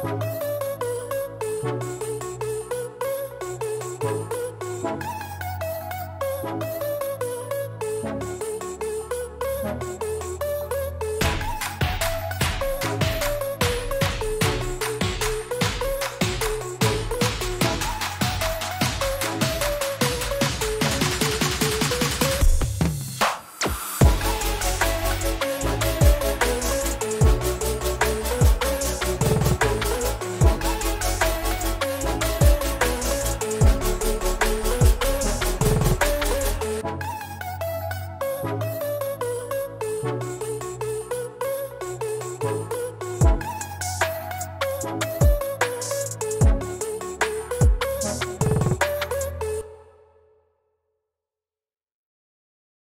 Thank Ooh.